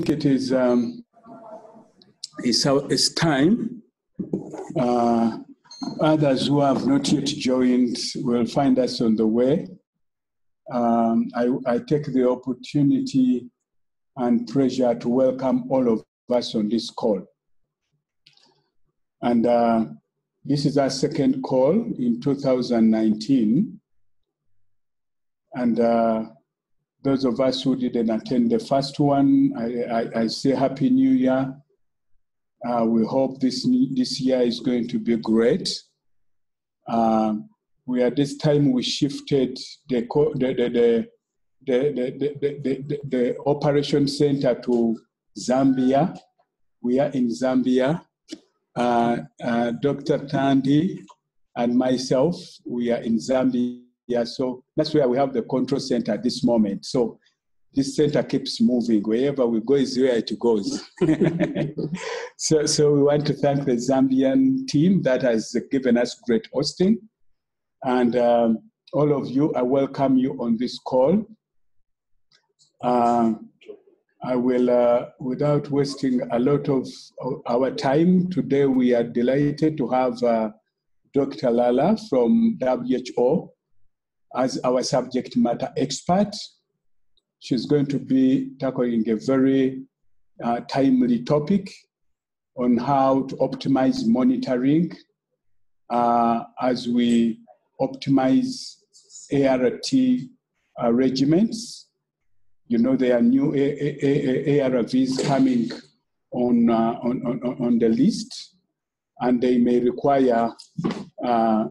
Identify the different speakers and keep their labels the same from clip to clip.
Speaker 1: it is um, it's, it's time. Uh, others who have not yet joined will find us on the way. Um, I, I, take the opportunity and pleasure to welcome all of us on this call. And uh, this is our second call in 2019. And uh, those of us who didn't attend the first one, I, I, I say Happy New Year. Uh, we hope this, this year is going to be great. Uh, we at this time we shifted the, the, the, the, the, the, the, operation center to Zambia. We are in Zambia. Uh, uh, Dr. Tandy and myself, we are in Zambia yeah, so that's where we have the control center at this moment. So this center keeps moving. Wherever we go is where it goes. so, so we want to thank the Zambian team that has given us great hosting. And um, all of you, I welcome you on this call. Uh, I will, uh, without wasting a lot of our time, today we are delighted to have uh, Dr. Lara from WHO as our subject matter expert. She's going to be tackling a very uh, timely topic on how to optimize monitoring uh, as we optimize ART uh, regimens. You know, there are new ARVs coming on, uh, on, on, on the list, and they may require uh,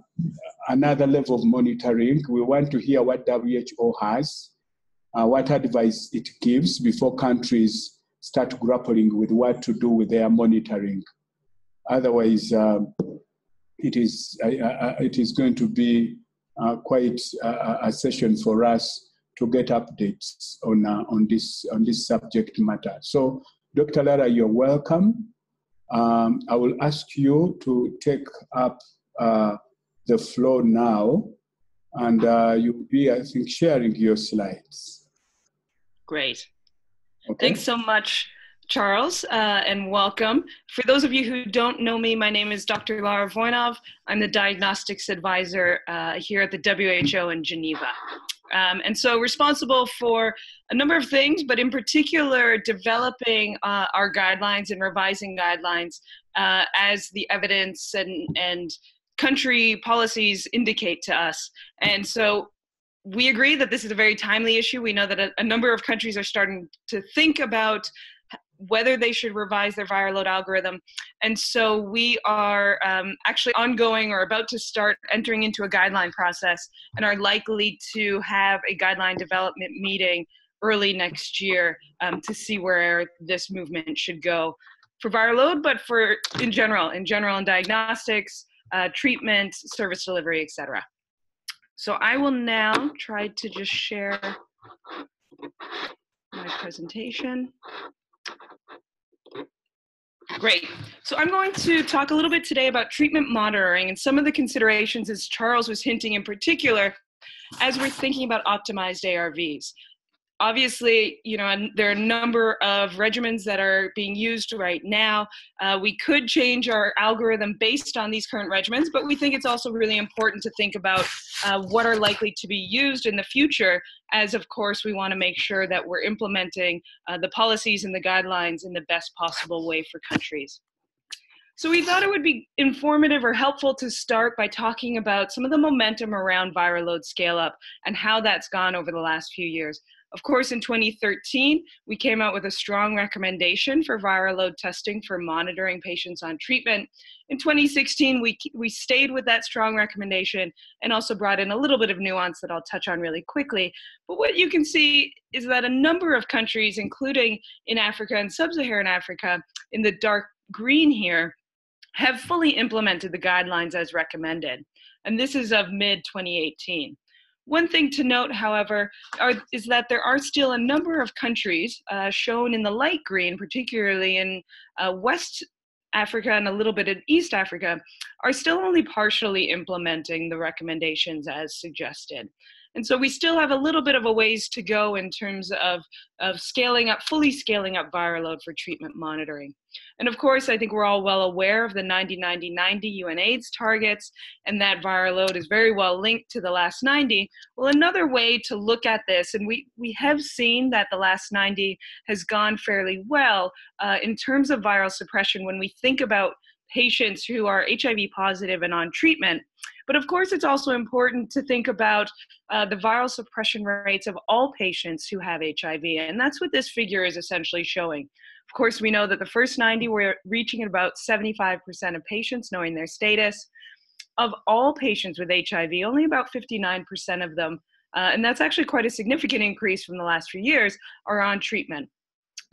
Speaker 1: another level of monitoring. We want to hear what WHO has, uh, what advice it gives before countries start grappling with what to do with their monitoring. Otherwise, uh, it is uh, uh it is going to be uh, quite a, a, session for us to get updates on uh, on this on this subject matter. So, Dr. Lara, you're welcome. Um, I will ask you to take up the floor now, and uh, you'll be, I think, sharing your slides.
Speaker 2: Great. Okay. Thanks so much, Charles, uh, and welcome. For those of you who don't know me, my name is Dr. Lara Vojnov. I'm the diagnostics advisor uh, here at the WHO in Geneva. Um, and so responsible for a number of things, but in particular developing uh, our guidelines and revising guidelines uh, as the evidence and, and country policies indicate to us. And so we agree that this is a very timely issue. We know that a, a number of countries are starting to think about whether they should revise their viral load algorithm. And so we are um, actually ongoing or about to start entering into a guideline process and are likely to have a guideline development meeting early next year um, to see where this movement should go for viral load, but for in general, in general in diagnostics, uh, treatment, service delivery, etc. So I will now try to just share my presentation. Great. So I'm going to talk a little bit today about treatment monitoring and some of the considerations as Charles was hinting in particular as we're thinking about optimized ARVs obviously, you know, there are a number of regimens that are being used right now. Uh, we could change our algorithm based on these current regimens, but we think it's also really important to think about uh, what are likely to be used in the future, as of course we want to make sure that we're implementing uh, the policies and the guidelines in the best possible way for countries. So we thought it would be informative or helpful to start by talking about some of the momentum around viral load scale up and how that's gone over the last few years. Of course, in 2013, we came out with a strong recommendation for viral load testing for monitoring patients on treatment. In 2016, we, we stayed with that strong recommendation and also brought in a little bit of nuance that I'll touch on really quickly. But what you can see is that a number of countries, including in Africa and sub Saharan Africa, in the dark green here, have fully implemented the guidelines as recommended. And this is of mid 2018. One thing to note, however, are, is that there are still a number of countries uh, shown in the light green, particularly in uh, West Africa and a little bit in East Africa, are still only partially implementing the recommendations as suggested. And so we still have a little bit of a ways to go in terms of, of scaling up, fully scaling up viral load for treatment monitoring. And of course, I think we're all well aware of the 90 90 90 UNAIDS targets, and that viral load is very well linked to the last 90. Well, another way to look at this, and we, we have seen that the last 90 has gone fairly well uh, in terms of viral suppression when we think about patients who are HIV positive and on treatment. But of course, it's also important to think about uh, the viral suppression rates of all patients who have HIV. And that's what this figure is essentially showing. Of course, we know that the first 90 we're reaching at about 75% of patients knowing their status. Of all patients with HIV, only about 59% of them, uh, and that's actually quite a significant increase from the last few years, are on treatment.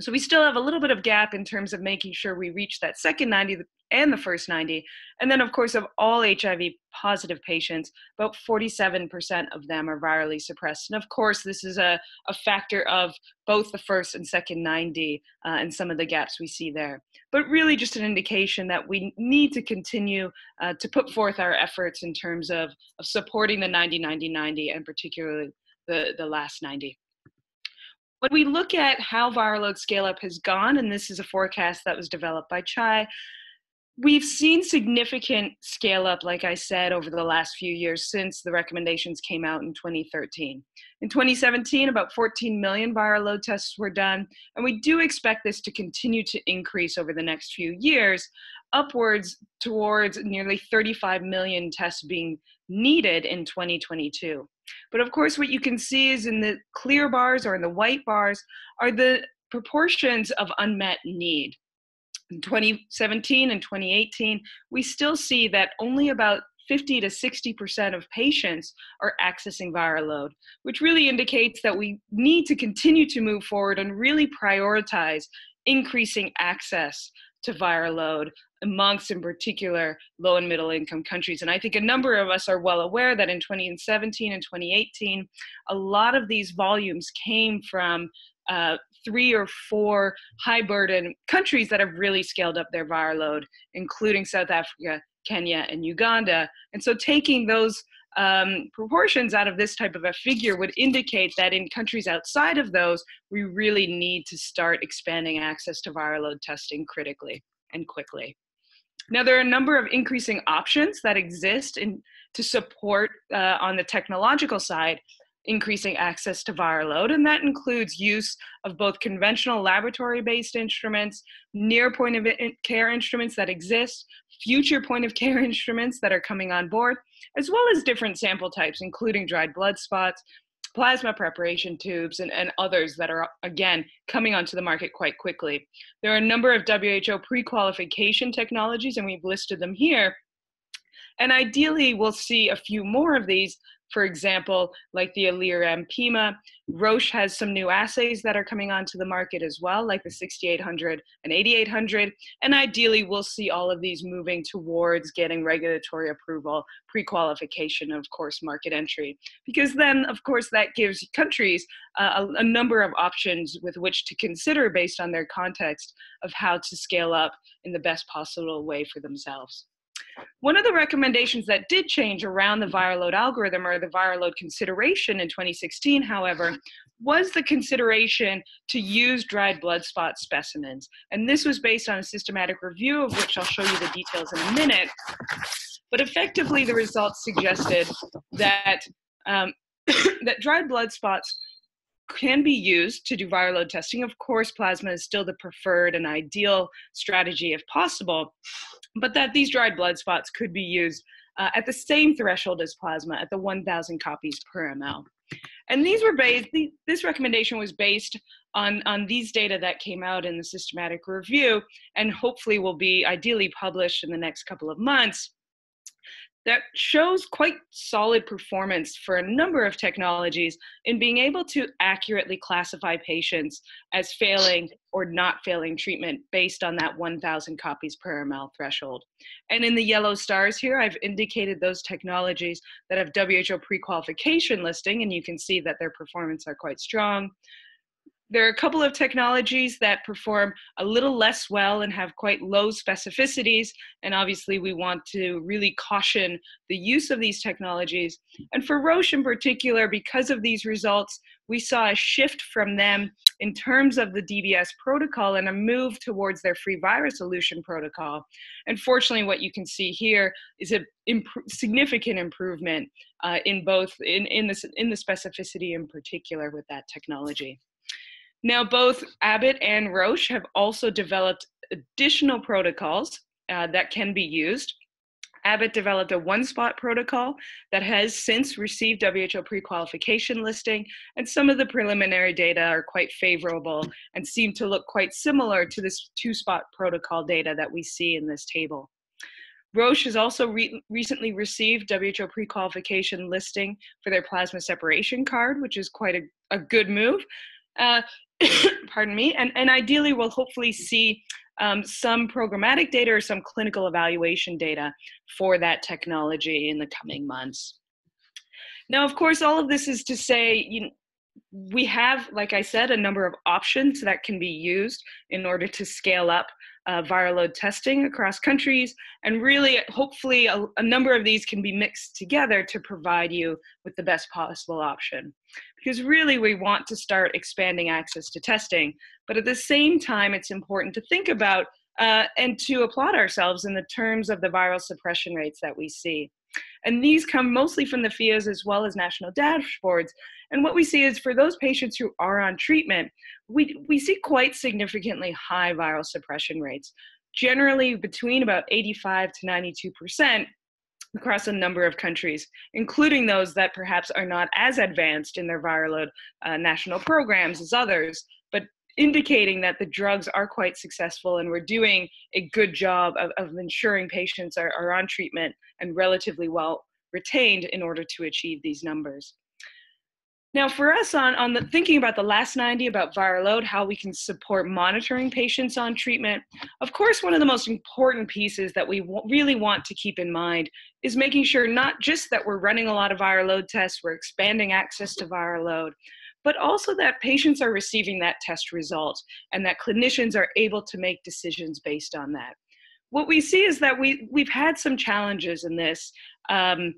Speaker 2: So we still have a little bit of gap in terms of making sure we reach that second 90 and the first 90. And then, of course, of all HIV positive patients, about 47% of them are virally suppressed. And of course, this is a, a factor of both the first and second 90 uh, and some of the gaps we see there. But really, just an indication that we need to continue uh, to put forth our efforts in terms of, of supporting the 90 90 90 and particularly the, the last 90 when we look at how viral load scale up has gone, and this is a forecast that was developed by CHAI, we've seen significant scale up, like I said, over the last few years since the recommendations came out in 2013. In 2017, about 14 million viral load tests were done, and we do expect this to continue to increase over the next few years, upwards towards nearly 35 million tests being needed in 2022. But of course, what you can see is in the clear bars or in the white bars are the proportions of unmet need in 2017 and 2018, we still see that only about 50 to 60% of patients are accessing viral load, which really indicates that we need to continue to move forward and really prioritize increasing access to viral load amongst, in particular, low and middle income countries. And I think a number of us are well aware that in 2017 and 2018, a lot of these volumes came from uh, three or four high burden countries that have really scaled up their viral load, including South Africa, Kenya, and Uganda. And so taking those um, proportions out of this type of a figure would indicate that in countries outside of those, we really need to start expanding access to viral load testing critically and quickly. Now, there are a number of increasing options that exist in, to support uh, on the technological side increasing access to viral load, and that includes use of both conventional laboratory based instruments, near point of care instruments that exist, future point of care instruments that are coming on board, as well as different sample types, including dried blood spots, plasma preparation tubes, and, and others that are, again, coming onto the market quite quickly. There are a number of WHO pre qualification technologies, and we've listed them here. And ideally, we'll see a few more of these for example, like the Alere M-PIMA. Roche has some new assays that are coming onto the market as well, like the 6800 and 8800. And ideally, we'll see all of these moving towards getting regulatory approval, pre qualification, of course, market entry. Because then, of course, that gives countries uh, a, a number of options with which to consider based on their context of how to scale up in the best possible way for themselves. One of the recommendations that did change around the viral load algorithm or the viral load consideration in 2016, however, was the consideration to use dried blood spot specimens. And this was based on a systematic review of which I'll show you the details in a minute. But effectively, the results suggested that, um, that dried blood spots can be used to do viral load testing. Of course, plasma is still the preferred and ideal strategy if possible, but that these dried blood spots could be used uh, at the same threshold as plasma at the 1,000 copies per ml. And these were based, this recommendation was based on, on these data that came out in the systematic review and hopefully will be ideally published in the next couple of months that shows quite solid performance for a number of technologies in being able to accurately classify patients as failing or not failing treatment based on that 1,000 copies per ml threshold. And in the yellow stars here, I've indicated those technologies that have WHO pre qualification listing, and you can see that their performance are quite strong. There are a couple of technologies that perform a little less well and have quite low specificities. And obviously, we want to really caution the use of these technologies. And for Roche in particular, because of these results, we saw a shift from them in terms of the DBS protocol and a move towards their free virus solution protocol. Unfortunately, what you can see here is a imp- significant improvement uh, in both in, in, this, in the specificity in particular with that technology. Now, both Abbott and Roche have also developed additional protocols uh, that can be used. Abbott developed a one spot protocol that has since received WHO pre qualification listing, and some of the preliminary data are quite favorable and seem to look quite similar to this two spot protocol data that we see in this table. Roche has also re- recently received WHO pre qualification listing for their plasma separation card, which is quite a, a good move. Uh, pardon me, and, and ideally we'll hopefully see um, some programmatic data or some clinical evaluation data for that technology in the coming months. Now, of course, all of this is to say, you know, we have, like I said, a number of options that can be used in order to scale up uh, viral load testing across countries. And really, hopefully, a, a, number of these can be mixed together to provide you with the best possible option. Because really, we want to start expanding access to testing. But at the same time, it's important to think about uh, and to applaud ourselves in the terms of the viral suppression rates that we see. And these come mostly from the PHIAs as well as national dashboards. And what we see is for those patients who are on treatment, we, we see quite significantly high viral suppression rates, generally between about 85 to 92% across a number of countries, including those that perhaps are not as advanced in their viral load uh, national programs as others, but indicating that the drugs are quite successful and we're doing a good job of, of ensuring patients are, are on treatment and relatively well retained in order to achieve these numbers. Now, for us on, on the thinking about the last 90 about viral load, how we can support monitoring patients on treatment, of course, one of the most important pieces that we w- really want to keep in mind is making sure not just that we're running a lot of viral load tests, we're expanding access to viral load, but also that patients are receiving that test result and that clinicians are able to make decisions based on that. What we see is that we, we've had some challenges in this. Um,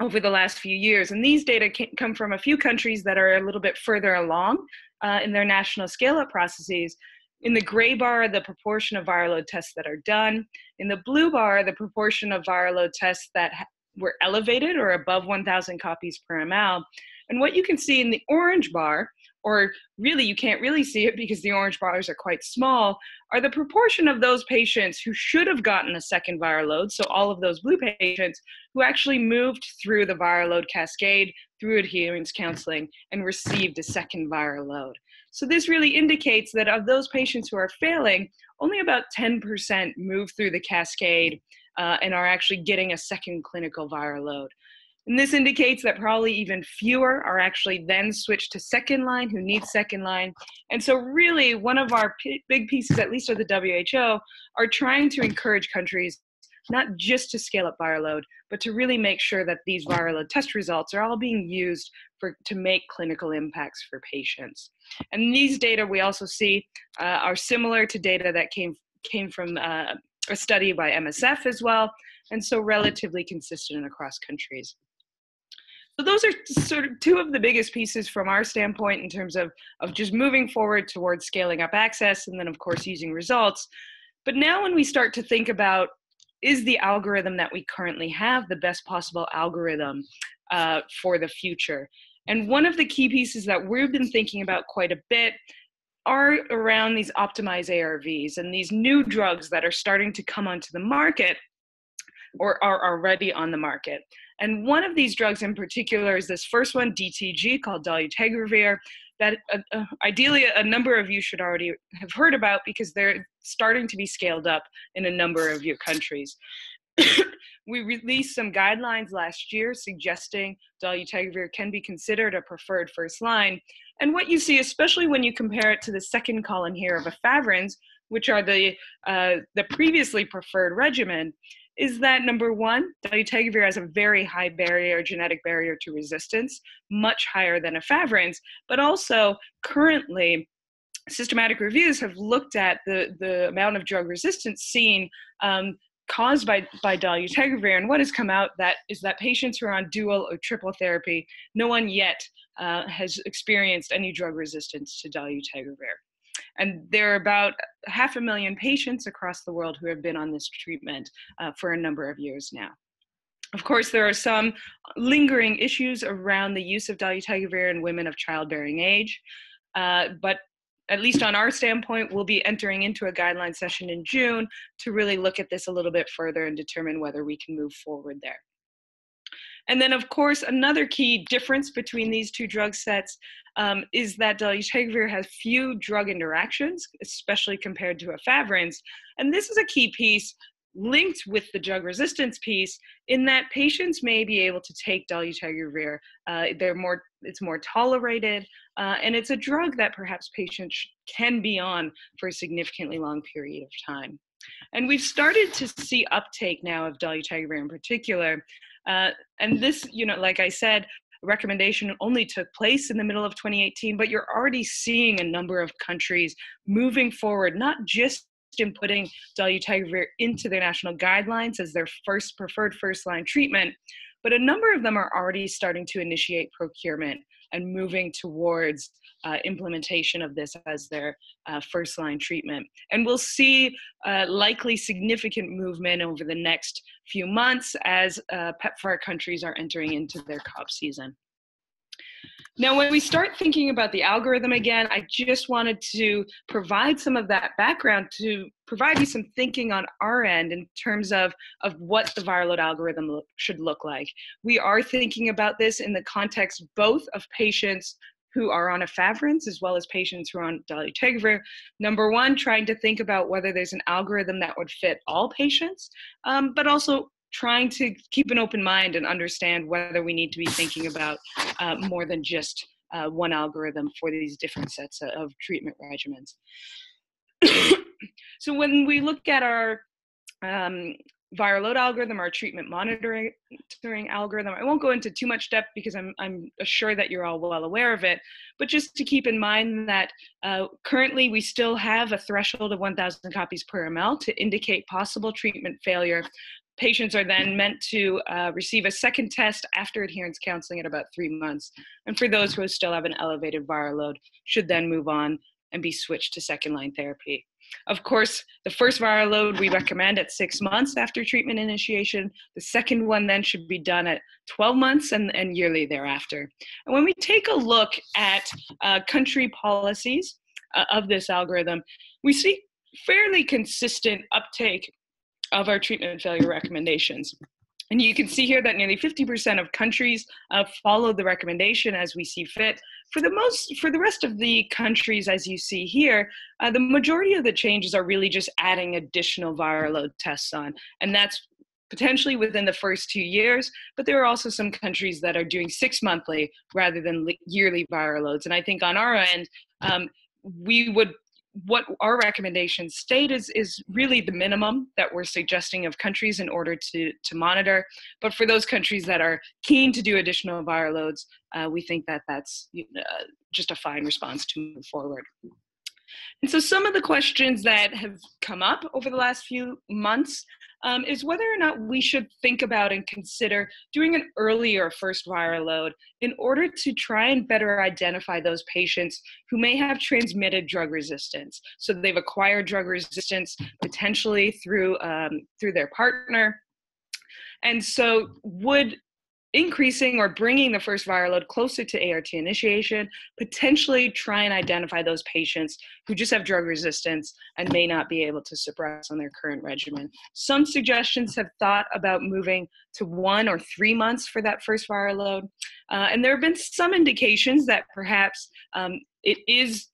Speaker 2: over the last few years. And these data come from a few countries that are a little bit further along uh, in their national scale up processes. In the gray bar, the proportion of viral load tests that are done. In the blue bar, the proportion of viral load tests that were elevated or above 1,000 copies per ml. And what you can see in the orange bar or really you can't really see it because the orange bars are quite small, are the proportion of those patients who should have gotten a second viral load, so all of those blue patients who actually moved through the viral load cascade through adherence counseling and received a second viral load. So this really indicates that of those patients who are failing, only about 10% move through the cascade uh, and are actually getting a second clinical viral load. And this indicates that probably even fewer are actually then switched to second line who need second line. And so, really, one of our p- big pieces, at least of the WHO, are trying to encourage countries not just to scale up viral load, but to really make sure that these viral load test results are all being used for, to make clinical impacts for patients. And these data we also see uh, are similar to data that came, came from uh, a study by MSF as well, and so relatively consistent across countries. So those are sort of two of the biggest pieces from our standpoint in terms of, of just moving forward towards scaling up access and then of course using results. But now when we start to think about is the algorithm that we currently have the best possible algorithm uh, for the future? And one of the key pieces that we've been thinking about quite a bit are around these optimized ARVs and these new drugs that are starting to come onto the market or are already on the market. And one of these drugs in particular is this first one, DTG, called dolutegravir, that uh, uh, ideally a number of you should already have heard about because they're starting to be scaled up in a number of your countries. we released some guidelines last year suggesting dolutegravir can be considered a preferred first line. And what you see, especially when you compare it to the second column here of efavirenz, which are the, uh, the previously preferred regimen, is that number one, dolutegravir has a very high barrier, genetic barrier to resistance, much higher than efavirenz, but also currently systematic reviews have looked at the, the amount of drug resistance seen um, caused by, by dolutegravir. And what has come out that is that patients who are on dual or triple therapy, no one yet uh, has experienced any drug resistance to dolutegravir. And there are about half a million patients across the world who have been on this treatment uh, for a number of years now. Of course, there are some lingering issues around the use of dolutegravir in women of childbearing age, uh, but at least on our standpoint, we'll be entering into a guideline session in June to really look at this a little bit further and determine whether we can move forward there. And then, of course, another key difference between these two drug sets um, is that dolutegravir has few drug interactions, especially compared to efavirenz. And this is a key piece linked with the drug resistance piece in that patients may be able to take dolutegravir. Uh, they're more, it's more tolerated, uh, and it's a drug that perhaps patients can be on for a significantly long period of time. And we've started to see uptake now of dolutegravir in particular. Uh, and this, you know, like I said, recommendation only took place in the middle of 2018, but you're already seeing a number of countries moving forward, not just in putting dolutegravir into their national guidelines as their first preferred first line treatment, but a number of them are already starting to initiate procurement and moving towards uh, implementation of this as their uh, first line treatment. And we'll see uh, likely significant movement over the next few months as uh, PEPFAR countries are entering into their COP season. Now, when we start thinking about the algorithm again, I just wanted to provide some of that background to provide you some thinking on our end in terms of, of what the viral load algorithm should look like. We are thinking about this in the context both of patients who are on efavirenz as well as patients who are on dolutegravir. Number one, trying to think about whether there's an algorithm that would fit all patients, um, but also trying to keep an open mind and understand whether we need to be thinking about uh, more than just uh, one algorithm for these different sets of treatment regimens. so when we look at our um, viral load algorithm, our treatment monitoring algorithm. I won't go into too much depth because I'm, I'm sure that you're all well aware of it, but just to keep in mind that uh, currently we still have a threshold of 1,000 copies per ml to indicate possible treatment failure Patients are then meant to uh, receive a second test after adherence counseling at about three months. And for those who still have an elevated viral load, should then move on and be switched to second line therapy. Of course, the first viral load we recommend at six months after treatment initiation. The second one then should be done at 12 months and, and yearly thereafter. And when we take a look at uh, country policies uh, of this algorithm, we see fairly consistent uptake of our treatment failure recommendations. And you can see here that nearly 50% of countries uh, follow the recommendation as we see fit. For the most, for the rest of the countries, as you see here, uh, the majority of the changes are really just adding additional viral load tests on, and that's potentially within the first two years. But there are also some countries that are doing six monthly rather than yearly viral loads. And I think on our end, um, we would what our recommendations state is is really the minimum that we're suggesting of countries in order to to monitor. But for those countries that are keen to do additional viral loads, uh, we think that that's uh, just a fine response to move forward. And so some of the questions that have come up over the last few months um, is whether or not we should think about and consider doing an earlier first viral load in order to try and better identify those patients who may have transmitted drug resistance. So they've acquired drug resistance potentially through um, through their partner. And so would increasing or bringing the first viral load closer to ART initiation, potentially try and identify those patients who just have drug resistance and may not be able to suppress on their current regimen. Some suggestions have thought about moving to one or three months for that first viral load. Uh, and there have been some indications that perhaps um, it is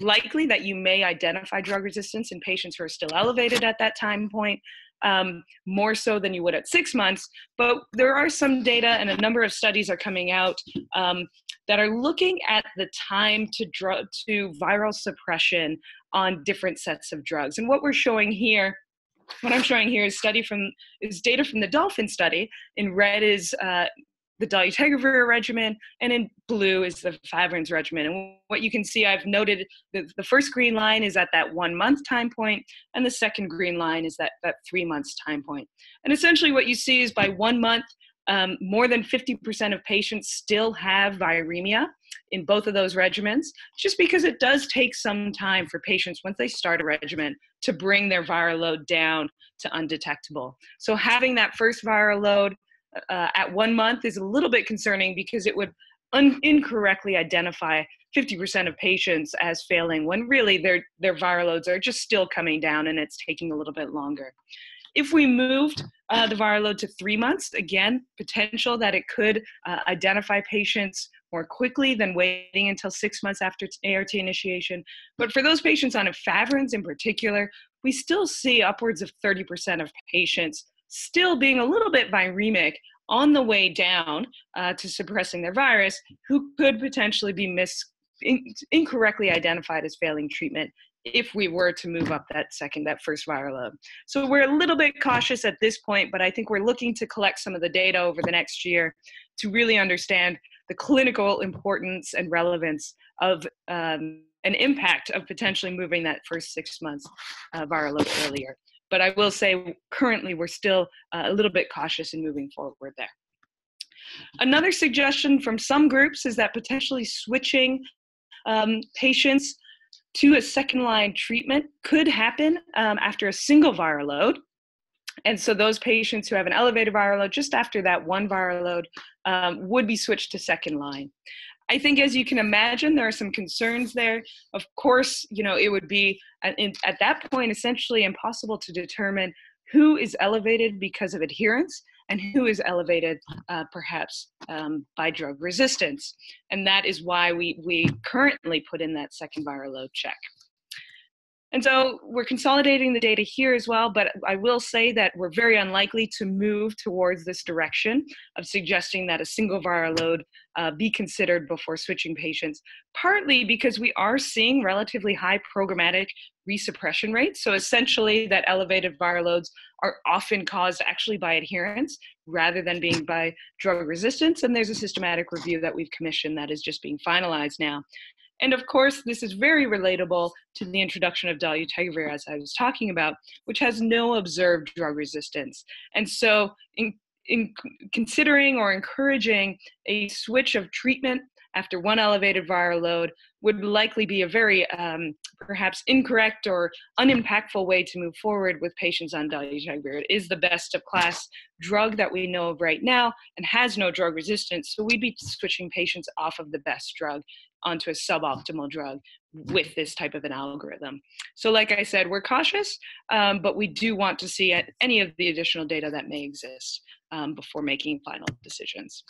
Speaker 2: likely that you may identify drug resistance in patients who are still elevated at that time point um, more so than you would at six months. But there are some data, and a number of studies are coming out um, that are looking at the time to drug to viral suppression on different sets of drugs. And what we're showing here what I'm showing here is study from is data from the DolPHIN study. In red is uh, the dolutegravir regimen, and in blue is the efavirenz regimen. And what you can see, I've noted that the first green line is at that one month time point, and the second green line is that, that three months time point. And essentially what you see is by one month, um, more than 50% of patients still have viremia in both of those regimens, just because it does take some time for patients, once they start a regimen, to bring their viral load down to undetectable. So having that first viral load uh, at one month is a little bit concerning because it would un- incorrectly identify 50% of patients as failing when really their, their viral loads are just still coming down and it's taking a little bit longer. If we moved uh, the viral load to three months, again, potential that it could uh, identify patients more quickly than waiting until six months after ART initiation. But for those patients on efavirenz in particular, we still see upwards of 30% of patients still being a little bit viremic on the way down uh, to suppressing their virus who could potentially be mis- in- incorrectly identified as failing treatment if we were to move up that second, that first viral load. So we're a little bit cautious at this point, but I think we're looking to collect some of the data over the next year to really understand the clinical importance and relevance of um, an impact of potentially moving that first six months uh, viral load earlier. But I will say currently we're still uh, a little bit cautious in moving forward there. Another suggestion from some groups is that potentially switching um, patients to a second line treatment could happen um, after a single viral load. And so those patients who have an elevated viral load just after that one viral load um, would be switched to second line. I think, as you can imagine, there are some concerns there. Of course, you know, it would be at, at that point essentially impossible to determine who is elevated because of adherence and who is elevated uh, perhaps um, by drug resistance. And that is why we, we currently put in that second viral load check. And so we're consolidating the data here as well, but I will say that we're very unlikely to move towards this direction of suggesting that a single viral load uh, be considered before switching patients, partly because we are seeing relatively high programmatic resuppression rates. So essentially, that elevated viral loads are often caused actually by adherence rather than being by drug resistance. And there's a systematic review that we've commissioned that is just being finalized now. And of course, this is very relatable to the introduction of dolutegravir, as I was talking about, which has no observed drug resistance. And so, in, in considering or encouraging a switch of treatment after one elevated viral load would likely be a very um, perhaps incorrect or unimpactful way to move forward with patients on dolutegravir. It is the best of class drug that we know of right now and has no drug resistance, so we'd be switching patients off of the best drug onto a suboptimal drug with this type of an algorithm. So, like I said, we're cautious, um, but we do want to see any of the additional data that may exist um, before making final decisions.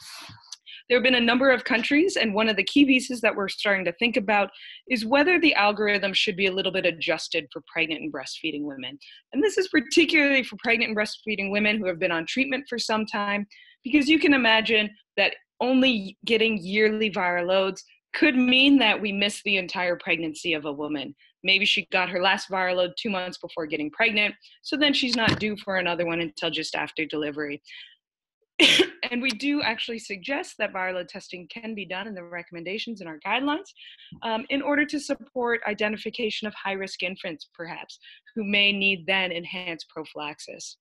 Speaker 2: There have been a number of countries, and one of the key pieces that we're starting to think about is whether the algorithm should be a little bit adjusted for pregnant and breastfeeding women. And this is particularly for pregnant and breastfeeding women who have been on treatment for some time, because you can imagine that only getting yearly viral loads could mean that we miss the entire pregnancy of a woman. Maybe she got her last viral load two months before getting pregnant, so then she's not due for another one until just after delivery. and we do actually suggest that viral load testing can be done in the recommendations in our guidelines um, in order to support identification of high risk infants, perhaps, who may need then enhanced prophylaxis.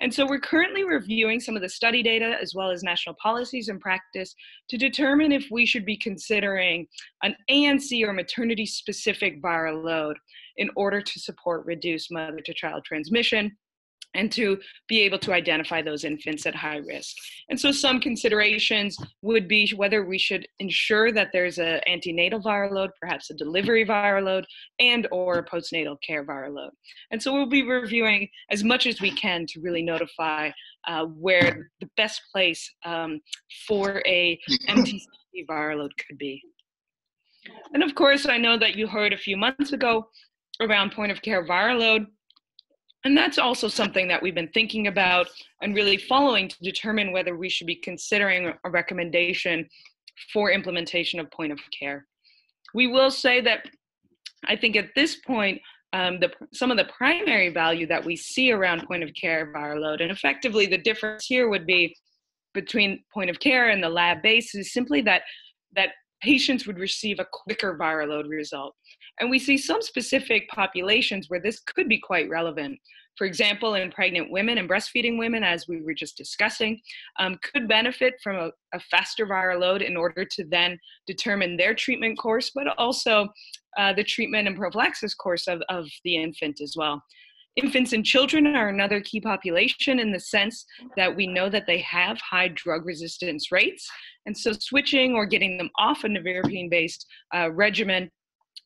Speaker 2: And so we're currently reviewing some of the study data as well as national policies and practice to determine if we should be considering an ANC or maternity specific viral load in order to support reduced mother to child transmission and to be able to identify those infants at high risk. And so some considerations would be whether we should ensure that there's an antenatal viral load, perhaps a delivery viral load, and or postnatal care viral load. And so we'll be reviewing as much as we can to really notify uh, where the best place um, for a MTC viral load could be. And of course, I know that you heard a few months ago around point of care viral load and that's also something that we've been thinking about and really following to determine whether we should be considering a recommendation for implementation of point of care. We will say that I think at this point, um, the, some of the primary value that we see around point of care viral load, and effectively the difference here would be between point of care and the lab base is simply that that patients would receive a quicker viral load result. And we see some specific populations where this could be quite relevant. For example, in pregnant women and breastfeeding women, as we were just discussing, um, could benefit from a, a, faster viral load in order to then determine their treatment course, but also uh, the treatment and prophylaxis course of, of the infant as well. Infants and children are another key population in the sense that we know that they have high drug resistance rates. And so switching or getting them off a nevirapine based uh, regimen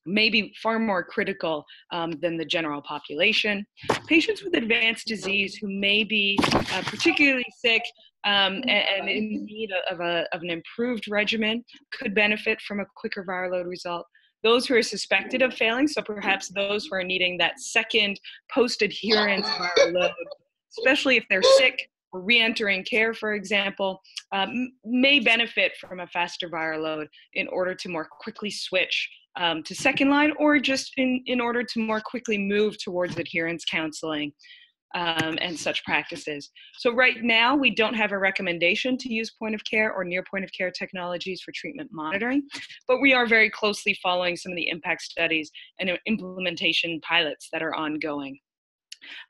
Speaker 2: may be far more critical um, than the general population. Patients with advanced disease who may be uh, particularly sick um, and, and, in need of, a, of an improved regimen could benefit from a quicker viral load result those who are suspected of failing, so perhaps those who are needing that second post adherence viral load, especially if they're sick re entering care, for example, um, may benefit from a faster viral load in order to more quickly switch um, to second line or just in, in order to more quickly move towards adherence counseling um, and such practices. So right now, we don't have a recommendation to use point of care or near point of care technologies for treatment monitoring, but we are very closely following some of the impact studies and implementation pilots that are ongoing.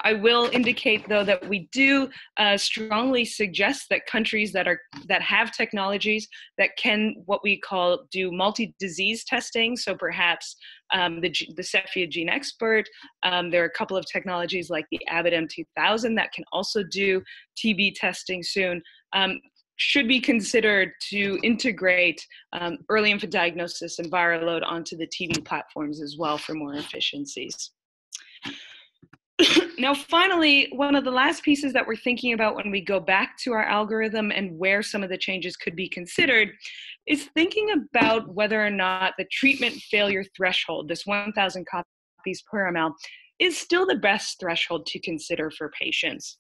Speaker 2: I will indicate though that we do uh, strongly suggest that countries that are that have technologies that can what we call do multi-disease testing. So perhaps um, the the Cepheid GeneXpert. Um, there are a couple of technologies like the Abbott M2000 that can also do TB testing soon. Um, should be considered to integrate um, early infant diagnosis and viral load onto the TB platforms as well for more efficiencies. now, finally, one of the last pieces that we're thinking about when we go back to our algorithm and where some of the changes could be considered is thinking about whether or not the treatment failure threshold, this 1,000 copies per ml, is still the best threshold to consider for patients.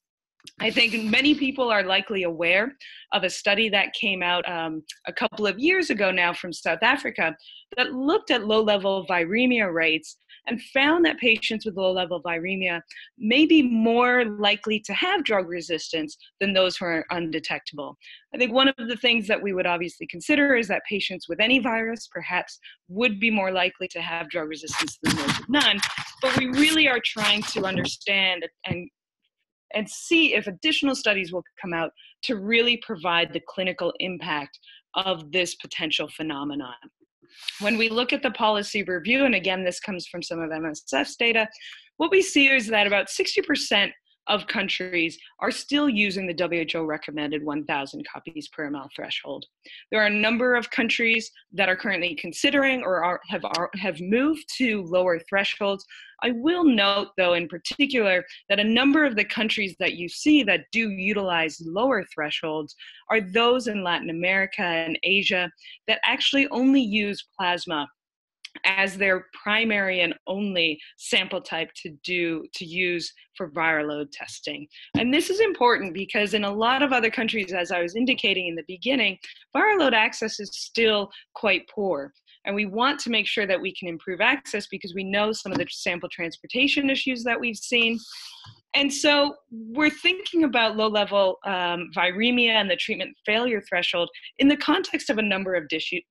Speaker 2: I think many people are likely aware of a study that came out um, a couple of years ago now from South Africa that looked at low level viremia rates and found that patients with low level viremia may be more likely to have drug resistance than those who are undetectable. I think one of the things that we would obviously consider is that patients with any virus perhaps would be more likely to have drug resistance than those with none, but we really are trying to understand and and see if additional studies will come out to really provide the clinical impact of this potential phenomenon. When we look at the policy review, and again, this comes from some of MSF's data, what we see is that about 60% of countries are still using the WHO recommended 1,000 copies per ml threshold. There are a number of countries that are currently considering or are, have, are, have moved to lower thresholds. I will note, though, in particular, that a number of the countries that you see that do utilize lower thresholds are those in Latin America and Asia that actually only use plasma as their primary and only sample type to do to use for viral load testing. And this is important because in a lot of other countries, as I was indicating in the beginning, viral load access is still quite poor. And we want to make sure that we can improve access because we know some of the sample transportation issues that we've seen. And so we're thinking about low level um, viremia and the treatment failure threshold in the context of a number of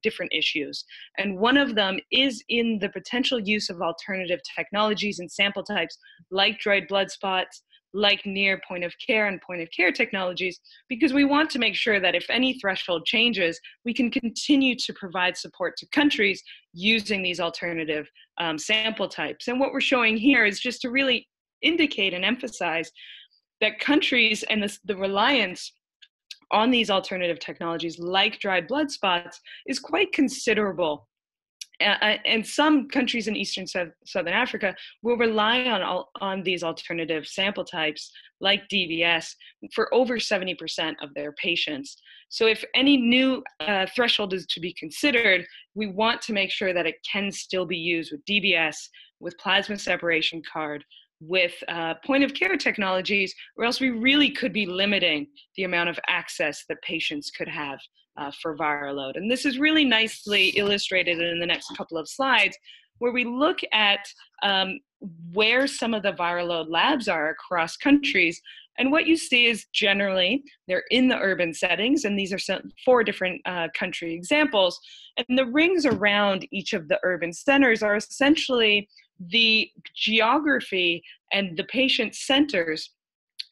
Speaker 2: different issues. And one of them is in the potential use of alternative technologies and sample types like dried blood spots, like near point of care and point of care technologies, because we want to make sure that if any threshold changes, we can continue to provide support to countries using these alternative um, sample types. And what we're showing here is just to really indicate and emphasize that countries and the, the reliance on these alternative technologies like dried blood spots is quite considerable and some countries in eastern southern africa will rely on on these alternative sample types like dbs for over 70% of their patients. So if any new uh, threshold is to be considered we want to make sure that it can still be used with dbs with plasma separation card with uh, point of care technologies, or else we really could be limiting the amount of access that patients could have uh, for viral load. And this is really nicely illustrated in the next couple of slides, where we look at um, where some of the viral load labs are across countries. And what you see is generally they're in the urban settings, and these are some, four different uh, country examples. And the rings around each of the urban centers are essentially the geography and the patient centers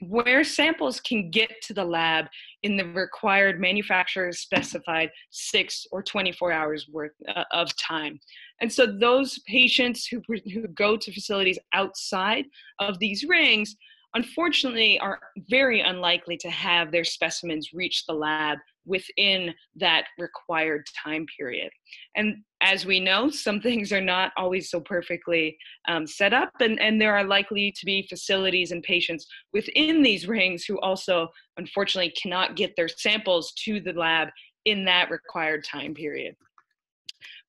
Speaker 2: where samples can get to the lab in the required manufacturer specified six or 24 hours worth uh, of time. And so those patients who, who go to facilities outside of these rings unfortunately are very unlikely to have their specimens reach the lab within that required time period. And as we know, some things are not always so perfectly um, set up, and, and there are likely to be facilities and patients within these rings who also, unfortunately, cannot get their samples to the lab in that required time period.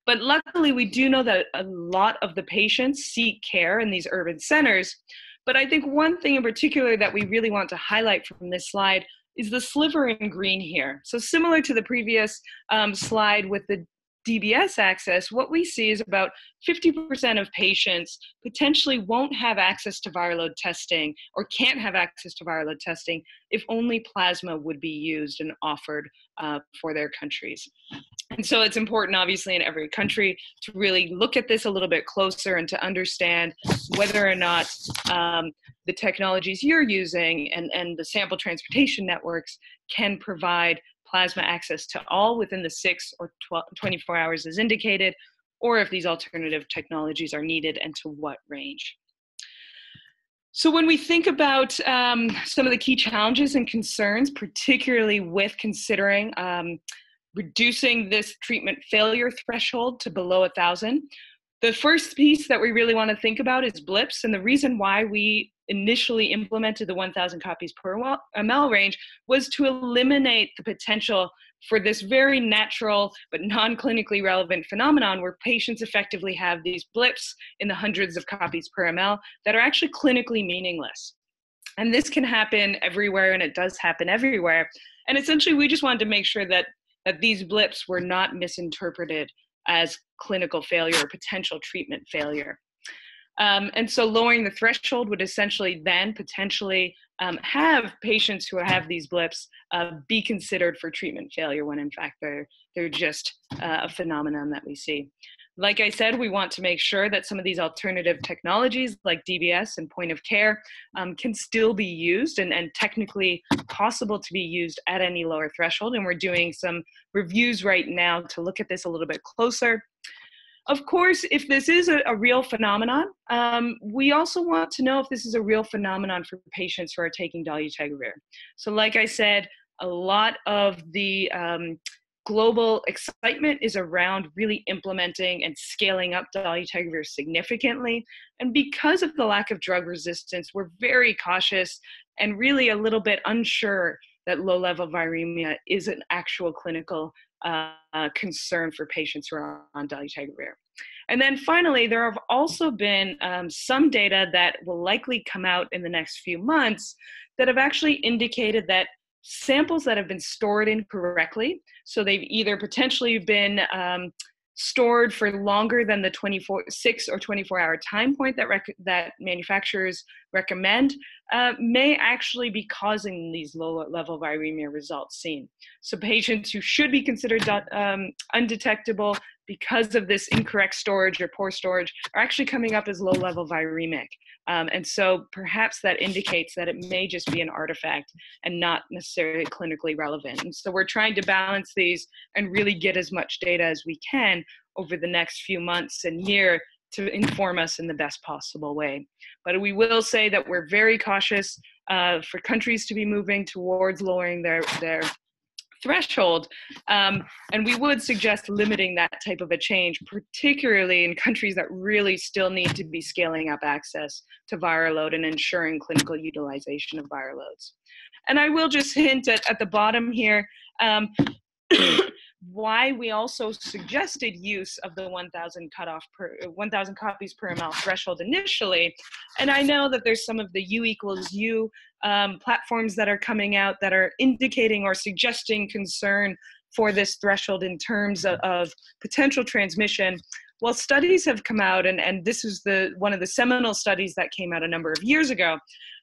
Speaker 2: But luckily, we do know that a lot of the patients seek care in these urban centers. But I think one thing in particular that we really want to highlight from this slide is the sliver in green here. So similar to the previous um, slide with the DBS access, what we see is about 50% of patients potentially won't have access to viral load testing or can't have access to viral load testing if only plasma would be used and offered uh, for their countries. And so it's important, obviously, in every country to really look at this a little bit closer and to understand whether or not um, the technologies you're using and, and the sample transportation networks can provide plasma access to all within the six or 12, 24 hours as indicated, or if these alternative technologies are needed and to what range. So, when we think about um, some of the key challenges and concerns, particularly with considering um, reducing this treatment failure threshold to below a thousand, the first piece that we really want to think about is blips. And the reason why we initially implemented the 1,000 copies per ml range was to eliminate the potential for this very natural but non clinically relevant phenomenon where patients effectively have these blips in the hundreds of copies per ml that are actually clinically meaningless. And this can happen everywhere, and it does happen everywhere. And essentially, we just wanted to make sure that, that these blips were not misinterpreted as clinical failure or potential treatment failure. Um, and so lowering the threshold would essentially then potentially um, have patients who have these blips uh, be considered for treatment failure when in fact they're, they're just uh, a phenomenon that we see. Like I said, we want to make sure that some of these alternative technologies like DBS and point of care um, can still be used and, and technically possible to be used at any lower threshold. And we're doing some reviews right now to look at this a little bit closer of course, if this is a, a real phenomenon, um, we also want to know if this is a real phenomenon for patients who are taking dolutegravir. So, like I said, a lot of the um, global excitement is around really implementing and scaling up dolutegravir significantly. And because of the lack of drug resistance, we're very cautious and really a little bit unsure that low level viremia is an actual clinical uh, concern for patients who are on dolutegravir. And then finally, there have also been um, some data that will likely come out in the next few months that have actually indicated that samples that have been stored incorrectly, so they've either potentially been um, stored for longer than the 24 6 or 24 hour time point that rec- that manufacturers recommend uh, may actually be causing these low level viremia results seen. So patients who should be considered um, undetectable because of this incorrect storage or poor storage are actually coming up as low level viremic um, and so perhaps that indicates that it may just be an artifact and not necessarily clinically relevant. And so we're trying to balance these and really get as much data as we can over the next few months and year to inform us in the best possible way. But we will say that we're very cautious uh, for countries to be moving towards lowering their, their threshold. Um, and we would suggest limiting that type of a change, particularly in countries that really still need to be scaling up access to viral load and ensuring clinical utilization of viral loads. And I will just hint at, at the bottom here. Um, why we also suggested use of the 1000 cutoff per 1000 copies per ml threshold initially. And i know that there's some of the u equals u um, platforms that are coming out that are indicating or suggesting concern for this threshold in terms of, of potential transmission. Well, studies have come out, and, and this is the one of the seminal studies that came out a number of years ago,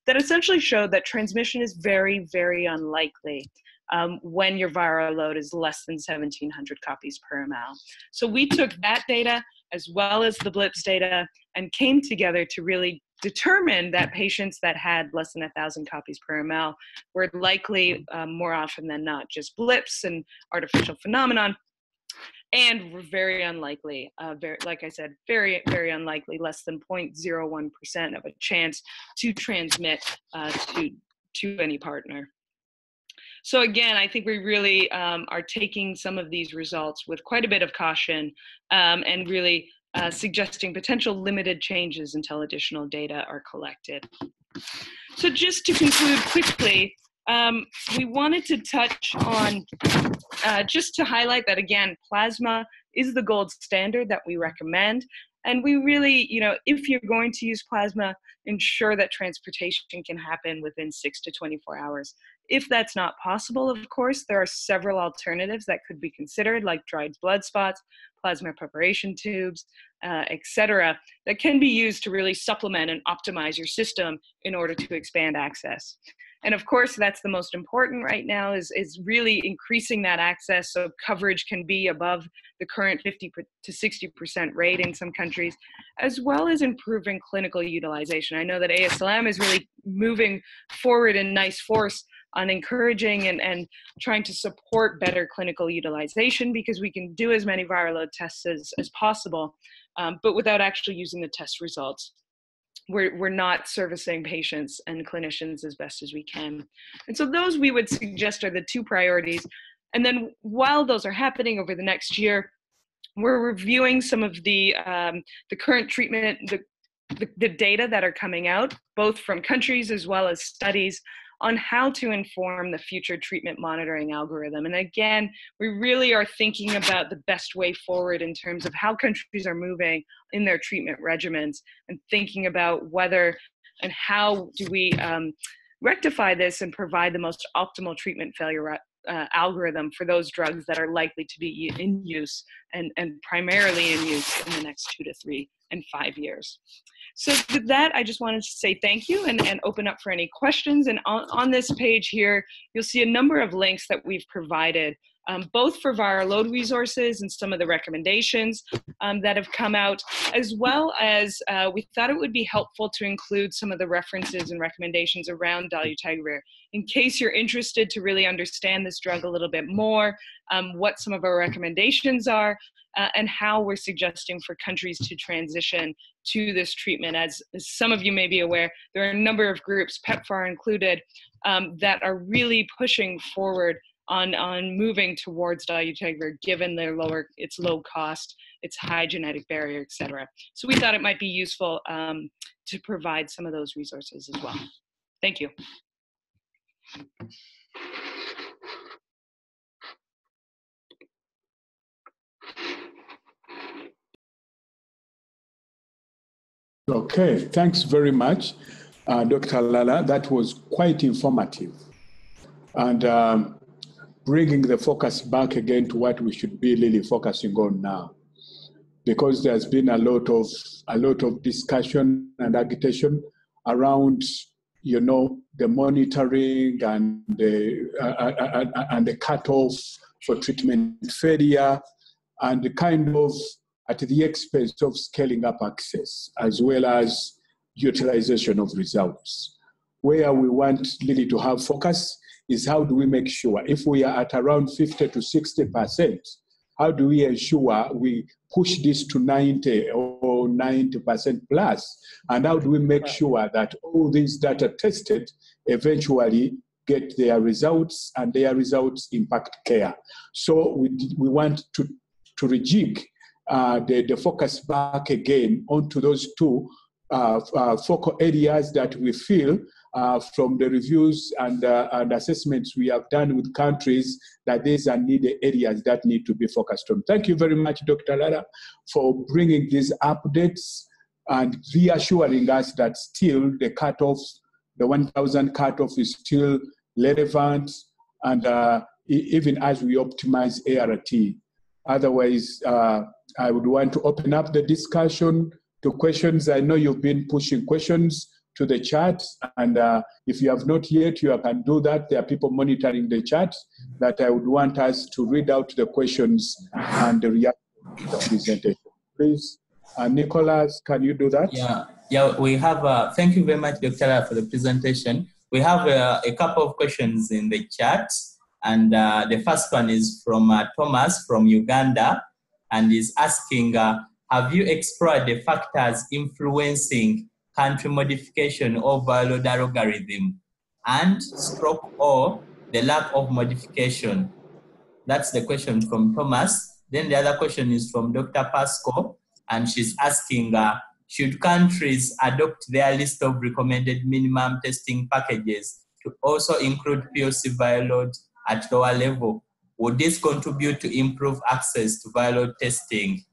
Speaker 2: that essentially showed that transmission is very, very unlikely um, when your viral load is less than 1700 copies per ml. So we took that data as well as the BLIPS data and came together to really determine that patients that had less than 1,000 copies per ml were likely um, more often than not just blips and artificial phenomenon and were very unlikely, uh, very, like I said, very, very unlikely, less than 0.01% of a chance to transmit uh, to, to any partner. So again, I think we really um, are taking some of these results with quite a bit of caution um, and really uh, suggesting potential limited changes until additional data are collected. So just to conclude quickly, um, we wanted to touch on, uh, just to highlight that again, plasma is the gold standard that we recommend. And we really, you know, if you're going to use plasma, ensure that transportation can happen within six to 24 hours. If that's not possible, of course, there are several alternatives that could be considered, like dried blood spots, plasma preparation tubes, uh, etc., that can be used to really supplement and optimize your system in order to expand access. And of course, that's the most important right now is, is really increasing that access so coverage can be above the current 50 to 60% rate in some countries, as well as improving clinical utilization. I know that ASLM is really moving forward in nice force on encouraging and, and trying to support better clinical utilization because we can do as many viral load tests as, as possible, um, but without actually using the test results we're, we're not servicing patients and clinicians as best as we can. And so those we would suggest are the two priorities. And then while those are happening over the next year, we're reviewing some of the, um, the current treatment, the, the, the data that are coming out, both from countries as well as studies on how to inform the future treatment monitoring algorithm. And again, we really are thinking about the best way forward in terms of how countries are moving in their treatment regimens and thinking about whether and how do we um, rectify this and provide the most optimal treatment failure uh, algorithm for those drugs that are likely to be in use and, and primarily in use in the next two to three and five years. So with that, I just wanted to say thank you and, and open up for any questions. And on, on this page here, you'll see a number of links that we've provided, um, both for viral load resources and some of the recommendations um, that have come out, as well as uh, we thought it would be helpful to include some of the references and recommendations around dolutegravir in case you're interested to really understand this drug a little bit more, um, what some of our recommendations are, uh, and how we're suggesting for countries to transition to this treatment. As, as, some of you may be aware, there are a number of groups, PEPFAR included, um, that are really pushing forward on, on moving towards dolutegravir given their lower, its low cost, its high genetic barrier, etc. So we thought it might be useful um, to provide some of those resources as well. Thank you.
Speaker 1: Okay, thanks very much, uh, Dr. Lara. That was quite informative. And um, bringing the focus back again to what we should be really focusing on now. Because there's been a lot of a lot of discussion and agitation around, you know, the monitoring and the uh, uh, uh and the cutoff for treatment failure, and the kind of at the expense of scaling up access as well as utilization of results. Where we want really to have focus is how do we make sure if we are at around 50 to 60%, how do we ensure we push this to 90 or 90% plus? And how do we make sure that all these data tested eventually get their results and their results impact care? So we, we want to, to rejig uh, the, the focus back again onto those two uh, uh, focal areas that we feel uh, from the reviews and, uh, and assessments we have done with countries that these are needed areas that need to be focused on. Thank you very much, Dr. Lara, for bringing these updates and reassuring us that still the cutoff, the 1,000 cutoff is still relevant and uh, even as we optimize ART Otherwise, uh, I would want to open up the discussion to questions. I know you've been pushing questions to the chat, and uh, if you have not yet, you can do that. There are people monitoring the chat that I would want us to read out the questions and react to the presentation. Please, uh, Nicholas, can you do that?
Speaker 3: Yeah, yeah. We have. Uh, thank you very much, Dr. for the presentation. We have uh, a couple of questions in the chat. And uh, the first one is from uh, Thomas from Uganda and is asking, have you explored the factors influencing country modification of viral algorithm and stroke or the lack of modification? That's the question from Thomas. Then the other question is from Dr. Pasco, and she's asking, uh, should countries adopt their list of recommended minimum testing packages to also include POC viral at lower level. Would this contribute to improve access to viral testing?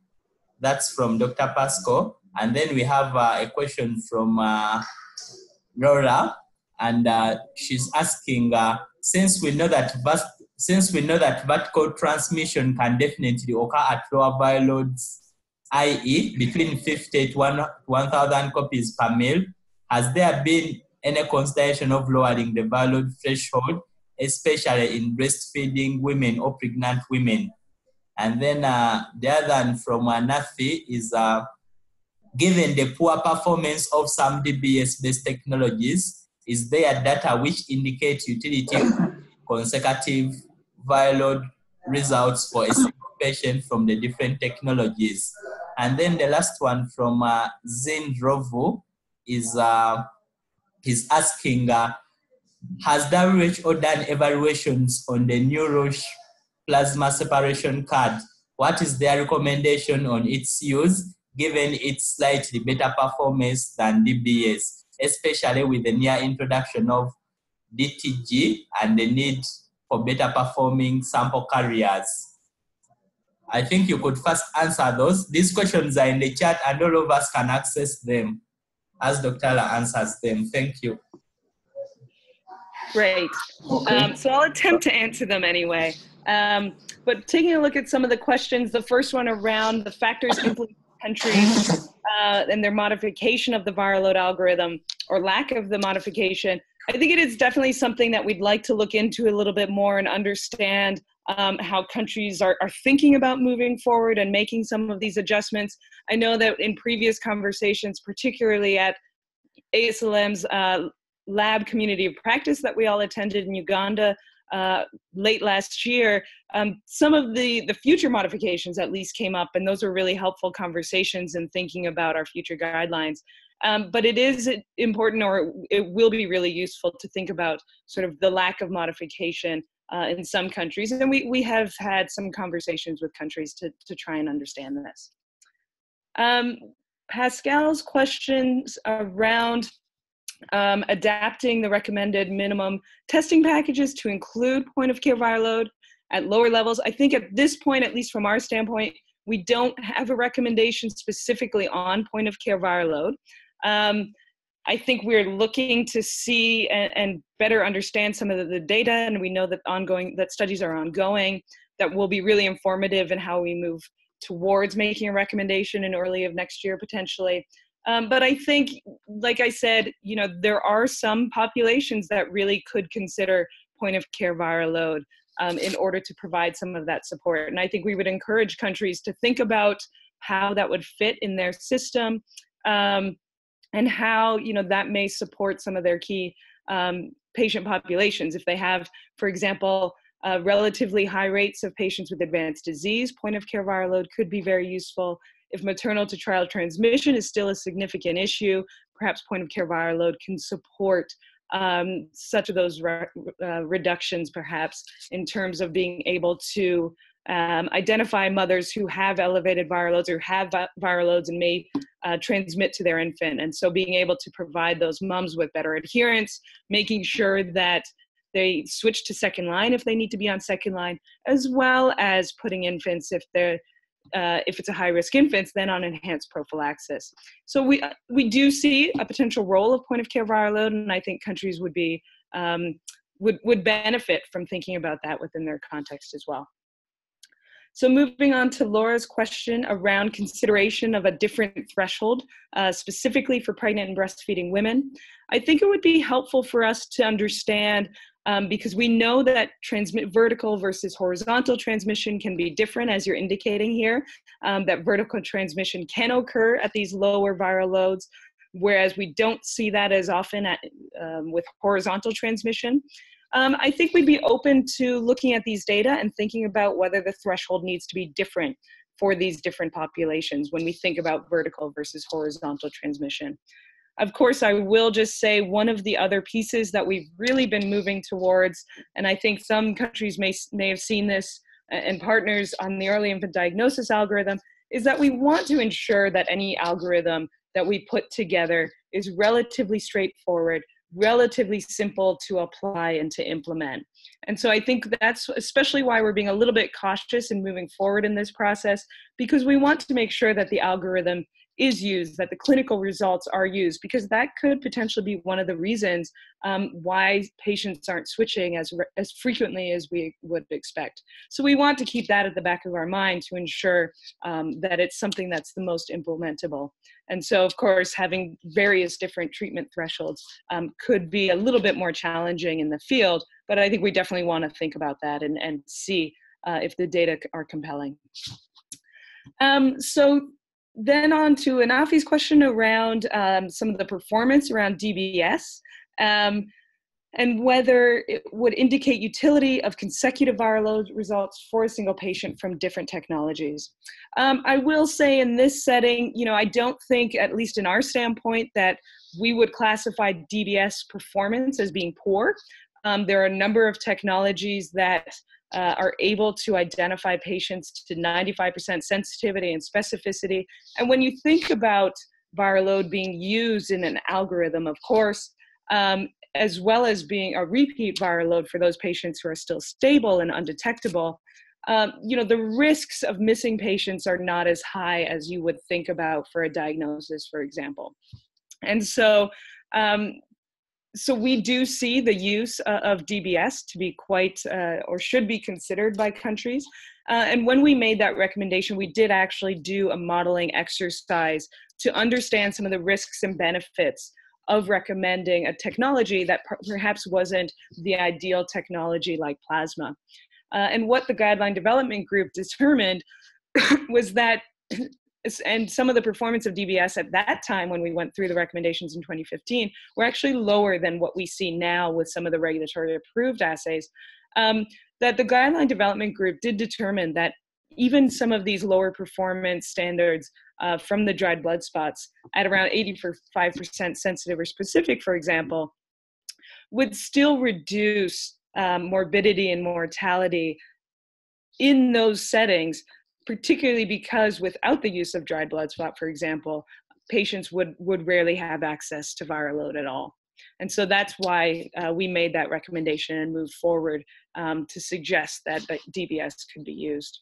Speaker 3: That's from Dr. Pasco. And then we have uh, a question from uh, Laura, and uh, she's asking, uh, since we know that vast, since we know that vertical transmission can definitely occur at lower viral loads, i.e., between 50 to 1,000 copies per mil, has there been any consideration of lowering the viral load threshold especially in breastfeeding women or pregnant women. And then uh, the other one from uh, is uh, given the poor performance of some DBS-based technologies, is there data which indicate utility consecutive viral results for a single patient from the different technologies? And then the last one from uh, Zin Drovu is uh, he's asking uh, has WHO done evaluations on the new Roche plasma separation card? What is their recommendation on its use, given its slightly better performance than DBS, especially with the near introduction of DTG and the need for better performing sample carriers? I think you could first answer those. These questions are in the chat and all of us can access them as Dr. La answers them. Thank you.
Speaker 2: Great. Okay. Um, so I'll attempt to answer them anyway. Um, but taking a look at some of the questions, the first one around the factors influencing countries uh, and their modification of the viral load algorithm or lack of the modification, I think it is definitely something that we'd like to look into a little bit more and understand um, how countries are, are thinking about moving forward and making some of these adjustments. I know that in previous conversations, particularly at ASLM's uh, lab community of practice that we all attended in Uganda uh, late last year, um, some of the, the future modifications at least came up, and those were really helpful conversations in thinking about our future guidelines. Um, but it is important, or it will be really useful to think about sort of the lack of modification uh, in some countries, and we, we have had some conversations with countries to, to try and understand this. Um, Pascal's questions around um, adapting the recommended minimum testing packages to include point of care viral load at lower levels. I think at this point, at least from our standpoint, we don't have a recommendation specifically on point of care viral load. Um, I think we're looking to see and, and better understand some of the, the, data, and we know that ongoing that studies are ongoing that will be really informative in how we move towards making a recommendation in early of next year potentially. Um, but I think, like I said, you know, there are some populations that really could consider point of care viral load um, in order to provide some of that support. And I think we would encourage countries to think about how that would fit in their system um, and how, you know, that may support some of their key um, patient populations. If they have, for example, uh, relatively high rates of patients with advanced disease, point of care viral load could be very useful if maternal to child transmission is still a significant issue, perhaps point of care viral load can support um, such of those re- uh, reductions, perhaps, in terms of being able to um, identify mothers who have elevated viral loads or have vi- viral loads and may uh, transmit to their infant. And so being able to provide those moms with better adherence, making sure that they switch to second line if they need to be on second line, as well as putting infants if they're uh, if it's a high risk infants, then on enhanced prophylaxis. So we uh, we do see a potential role of point of care viral load, and I think countries would be um, would would benefit from thinking about that within their context as well. So moving on to Laura's question around consideration of a different threshold, uh, specifically for pregnant and breastfeeding women, I think it would be helpful for us to understand um, because we know that transmit vertical versus horizontal transmission can be different, as you're indicating here. Um, that vertical transmission can occur at these lower viral loads, whereas we don't see that as often at, um, with horizontal transmission. Um, I think we'd be open to looking at these data and thinking about whether the threshold needs to be different for these different populations when we think about vertical versus horizontal transmission. Of course, I will just say one of the other pieces that we've really been moving towards, and I think some countries may, may have seen this and partners on the early infant diagnosis algorithm, is that we want to ensure that any algorithm that we put together is relatively straightforward, relatively simple to apply and to implement. And so I think that's especially why we're being a little bit cautious in moving forward in this process, because we want to make sure that the algorithm is used, that the clinical results are used, because that could potentially be one of the reasons um, why patients aren't switching as, as frequently as we would expect. So we want to keep that at the back of our mind to ensure um, that it's something that's the most implementable. And so, of course, having various different treatment thresholds um, could be a little bit more challenging in the field, but I think we definitely want to think about that and, and see uh, if the data are compelling. Um, so then on to Anafi's question around um, some of the performance around DBS um, and whether it would indicate utility of consecutive viral load results for a single patient from different technologies. Um, I will say in this setting, you know, I don't think, at least in our standpoint, that we would classify DBS performance as being poor. Um, there are a number of technologies that uh, are able to identify patients to 95% sensitivity and specificity. And when you think about viral load being used in an algorithm, of course, um, as well as being a repeat viral load for those patients who are still stable and undetectable, um, you know, the risks of missing patients are not as high as you would think about for a diagnosis, for example. And so um, so we do see the use uh, of DBS to be quite uh, or should be considered by countries. Uh, and when we made that recommendation, we did actually do a modeling exercise to understand some of the risks and benefits of recommending a technology that per- perhaps wasn't the ideal technology like plasma. Uh, and what the guideline development group determined was that and some of the performance of DBS at that time when we went through the recommendations in 2015 were actually lower than what we see now with some of the regulatory approved assays. Um, that the guideline development group did determine that even some of these lower performance standards uh, from the dried blood spots at around 85% sensitive or specific, for example, would still reduce um, morbidity and mortality in those settings particularly because without the use of dried blood spot, for example, patients would, would rarely have access to viral load at all. And so that's why uh, we made that recommendation and moved forward um, to suggest that, that DBS could be used.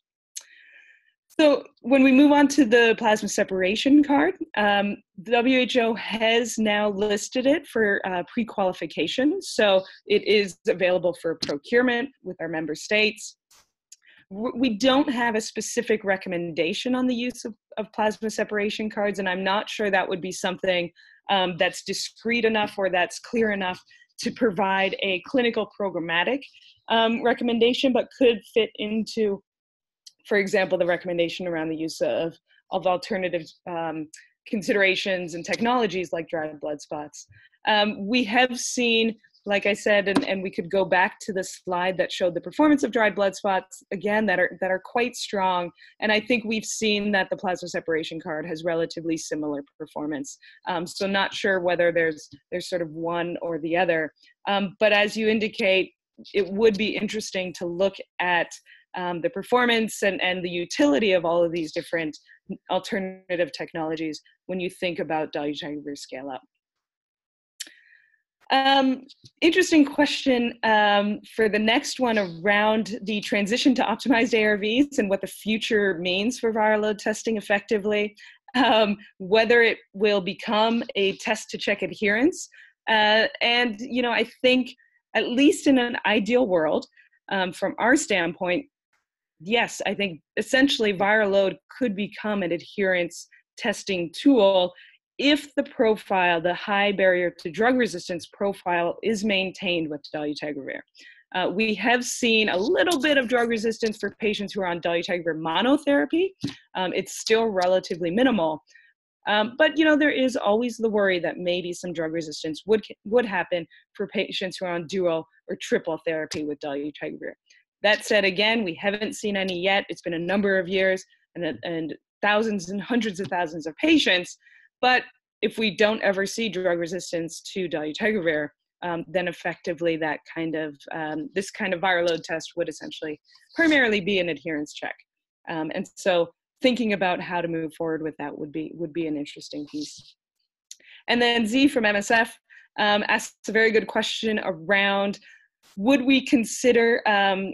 Speaker 2: So when we move on to the plasma separation card, um, WHO has now listed it for uh, pre-qualification. So it is available for procurement with our member states we don't have a specific recommendation on the use of, of plasma separation cards, and I'm not sure that would be something um, that's discrete enough or that's clear enough to provide a clinical programmatic um, recommendation, but could fit into, for example, the recommendation around the use of, of alternative um, considerations and technologies like dried blood spots. Um, we have seen like I said, and, and we could go back to the slide that showed the performance of dried blood spots again that are that are quite strong. And I think we've seen that the plasma separation card has relatively similar performance. Um, so not sure whether there's there's sort of one or the other. Um, but as you indicate, it would be interesting to look at um, the performance and, and the utility of all of these different alternative technologies when you think about diabetes scale up. Um, interesting question um, for the next one around the transition to optimized ARVs and what the future means for viral load testing effectively, um, whether it will become a test to check adherence. Uh, and, you know, I think at least in an ideal world, um, from our standpoint, yes, I think essentially viral load could become an adherence testing tool if the profile, the high barrier to drug resistance profile, is maintained with dolutegravir. Uh, we have seen a little bit of drug resistance for patients who are on dolutegravir monotherapy. Um, it's still relatively minimal. Um, but you know there is always the worry that maybe some drug resistance would would happen for patients who are on dual or triple therapy with dolutegravir. That said, again, we haven't seen any yet. It's been a number of years and, and thousands and hundreds of thousands of patients. But if we don't ever see drug resistance to dolutegravir, um, then effectively that kind of um, this kind of viral load test would essentially primarily be an adherence check. Um, and so thinking about how to move forward with that would be would be an interesting piece. And then Z from MSF um, asks a very good question around would we consider um,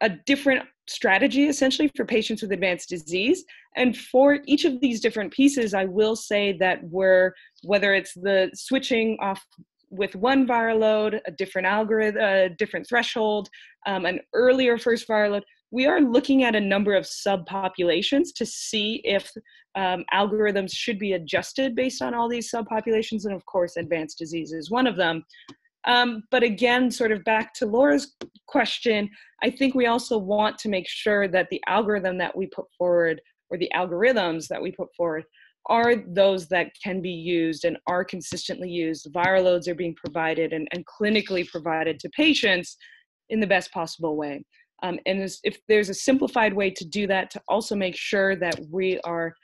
Speaker 2: a different strategy essentially for patients with advanced disease. And for each of these different pieces i will say that we're whether it's the switching off with one viral load a different algorithm a different threshold um, an earlier first viral load we are looking at a number of subpopulations to see if um, algorithms should be adjusted based on all these subpopulations. And of course advanced disease is one of them. Um, but again, sort of back to Laura's question, I think we also want to make sure that the algorithm that we put forward or the algorithms that we put forward are those that can be used and are consistently used. Viral loads are being provided and, and clinically provided to patients in the best possible way. Um, and if there's a simplified way to do that, to also make sure that we are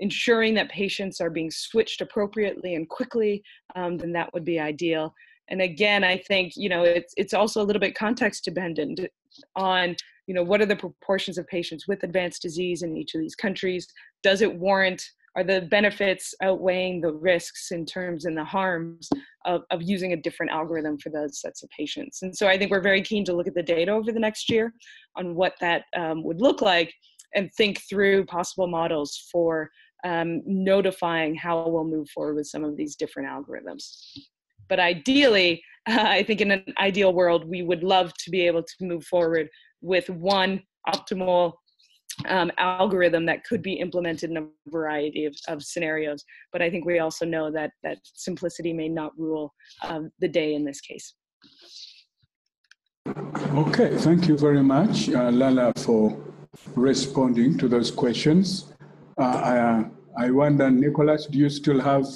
Speaker 2: ensuring that patients are being switched appropriately and quickly, um, then that would be ideal and again i think you know it's it's also a little bit context dependent on you know what are the proportions of patients with advanced disease in each of these countries? Does it warrant are the benefits outweighing the risks in terms and the harms of, of using a different algorithm for those sets of patients? And so i think we're very keen to look at the data over the next year on what that um, would look like and think through possible models for um, notifying how we'll move forward with some of these different algorithms. But ideally, uh, I think in an ideal world, we would love to be able to move forward with one optimal um, algorithm that could be implemented in a variety of, of, scenarios. But I think we also know that that simplicity may not rule um, the day in this case.
Speaker 1: Okay, thank you very much, uh, Lara, for responding to those questions. Uh, I, uh, I wonder, Nicholas, do you still have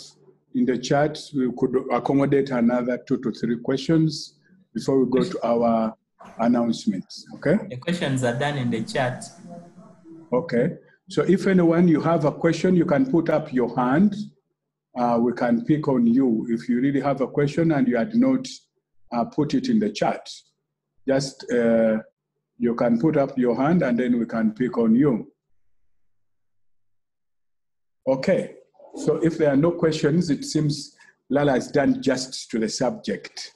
Speaker 1: in the chat, we could accommodate another two to three questions before we go to our announcements. Okay?
Speaker 3: The questions are done in the chat.
Speaker 1: Okay. So if anyone you have a question, you can put up your hand. Uh, we can pick on you if you really have a question and you had not uh, put it in the chat. Just uh, you can put up your hand and then we can pick on you. Okay. So if there are no questions, it seems Lara has done just to the subject.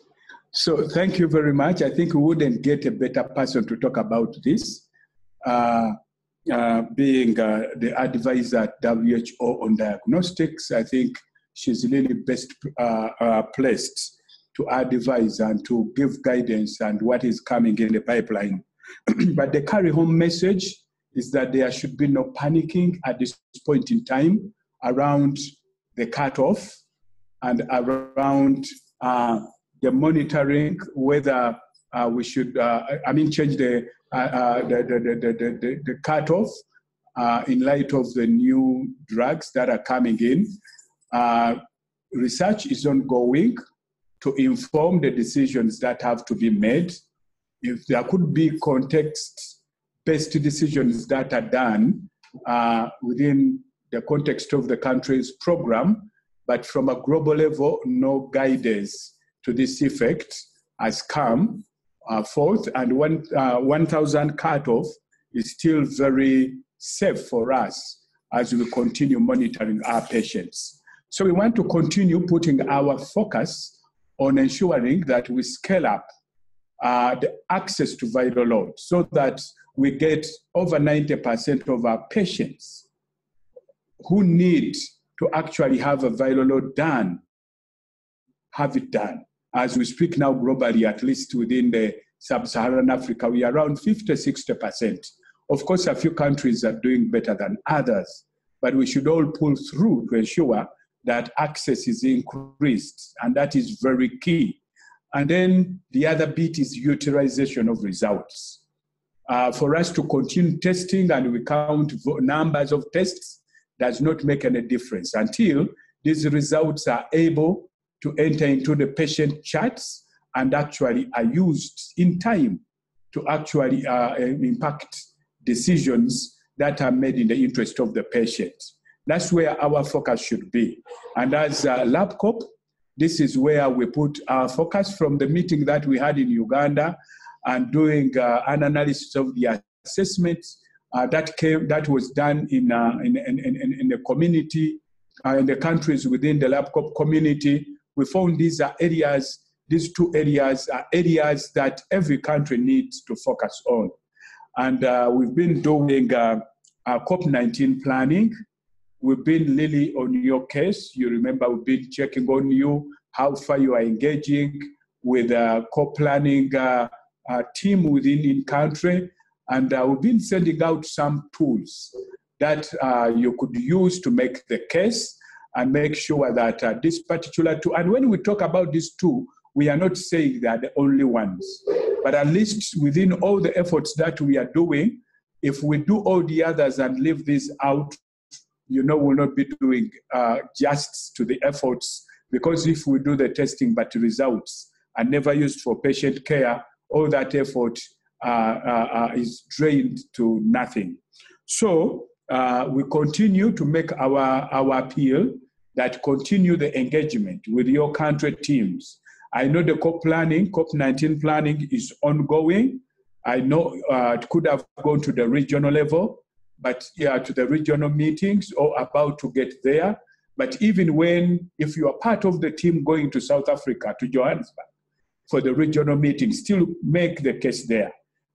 Speaker 1: So thank you very much. I think we wouldn't get a better person to talk about this, uh, uh, being uh, the advisor at WHO on diagnostics. I think she's really best uh, uh, placed to advise and to give guidance and what is coming in the pipeline. but the carry home message is that there should be no panicking at this point in time around the cutoff and around uh, the monitoring whether uh, we should, uh, I mean, change the, uh, uh, the, the, the, the, the, cutoff uh, in light of the new drugs that are coming in. research is ongoing to inform the decisions that have to be made. If there could be context based decisions that are done within the context of the country's program, but from a global level, no guidance to this effect has come uh, forth, and one, uh, 1,000 cutoff is still very safe for us as we continue monitoring our patients. So we want to continue putting our focus on ensuring that we scale up uh, the access to viral load so that we get over 90% of our patients who need to actually have a viral load done, have it done. As we speak now globally, at least within the sub-Saharan Africa, we are around 50, 60% Of course, a few countries are doing better than others, but we should all pull through to ensure that access is increased, and that is very key. And then the other bit is utilization of results. Uh, for us to continue testing and we count numbers of tests does not make any difference until these results are able to enter into the patient charts and actually are used in time to actually uh, impact decisions that are made in the interest of the patient. That's where our focus should be. And as uh, LabCoP, this is where we put our focus from the meeting that we had in Uganda and doing uh, an analysis of the assessments uh, that came that was done in, uh, in, in, in, in, the community, uh, in the countries within the LabCoP community. We found these are areas, these two areas are areas that every country needs to focus on. And uh, we've been doing uh, COP19 planning We've been Lily on your case. You remember we've been checking on you, how far you are engaging with a COP planning uh, uh, team within in country. And uh, we've been sending out some tools that uh, you could use to make the case and make sure that uh, this particular tool, and when we talk about this tool, we are not saying they are the only ones, but at least within all the efforts that we are doing, if we do all the others and leave this out, you know, we'll not be doing uh, justice to the efforts. Because if we do the testing but results are never used for patient care, all that effort is drained to nothing. So uh, we continue to make our, our appeal that continue the engagement with your country teams. I know the COP planning, COP19 planning is ongoing. I know uh, it could have gone to the regional level, but yeah, to the regional meetings or about to get there. But even when, if you are part of the team going to South Africa, to Johannesburg, for the regional meeting, still make the case there.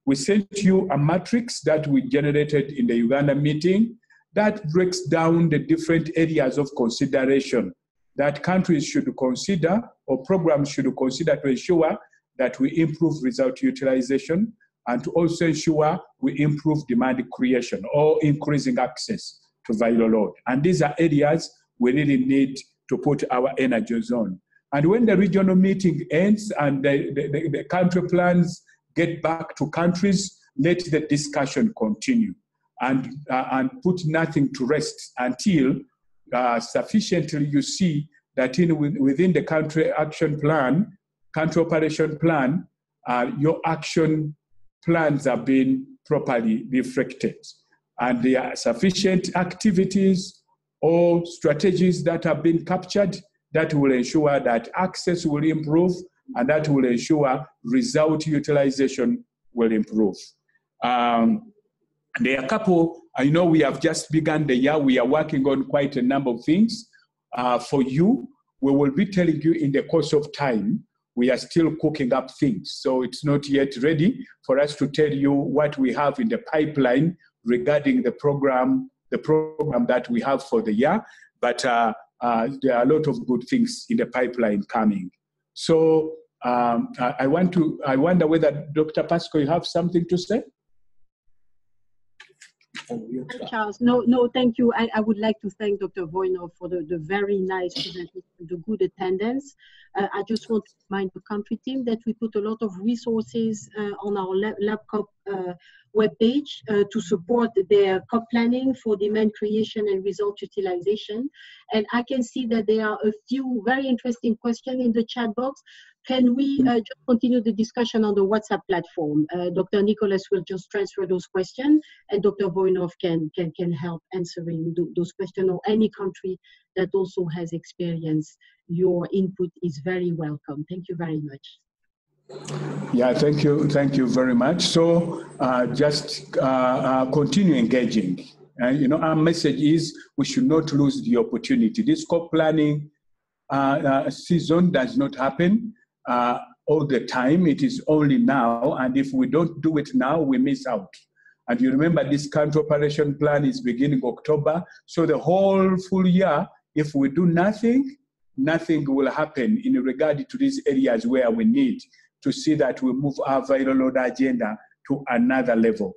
Speaker 1: We sent you a matrix that we generated in the Uganda meeting that breaks down the different areas of consideration that countries should consider or programs should consider to ensure that we improve result utilization, and to also ensure we improve demand creation or increasing access to viral load. And these are areas we really need to put our energies on. And when the regional meeting ends and the, the, the country plans get back to countries, let the discussion continue and, uh, and put nothing to rest until uh, sufficiently you see that in, within the country action plan, country operation plan, uh, your action plans are being properly reflected. And there are sufficient activities or strategies that have been captured that will ensure that access will improve and that will ensure result utilization will improve. Um, there are a couple, I know we have just begun the year, we are working on quite a number of things. Uh, for you, we will be telling you in the course of time we are still cooking up things. So it's not yet ready for us to tell you what we have in the pipeline regarding the program, the program that we have for the year. But uh, uh, there are a lot of good things in the pipeline coming. So um, I, I, want to. I wonder whether Dr. Pasco, you have something to say.
Speaker 4: Charles, no, no, thank you. I, I would like to thank Dr. Vojnov for the, the very nice presentation, the good attendance. Uh, I just want to remind the country team that we put a lot of resources uh, on our lab, LabCoP uh, webpage uh, to support their COP planning for demand creation and result utilization. And I can see that there are a few very interesting questions in the chat box. Can we uh, just continue the discussion on the WhatsApp platform? Uh, Dr. Nicholas will just transfer those questions and Dr. Vojnov can, can, can help answering those questions or any country that also has experience. Your input is very welcome. Thank you very much.
Speaker 1: Yeah, thank you, thank you very much. So uh, just uh, uh, continue engaging. And you know, our message is we should not lose the opportunity. This COP planning uh, uh, season does not happen uh, all the time. It is only now, and if we don't do it now, we miss out. And you remember this country operation plan is beginning October. So the whole full year, if we do nothing, nothing will happen in regard to these areas where we need to see that we move our viral load agenda to another level.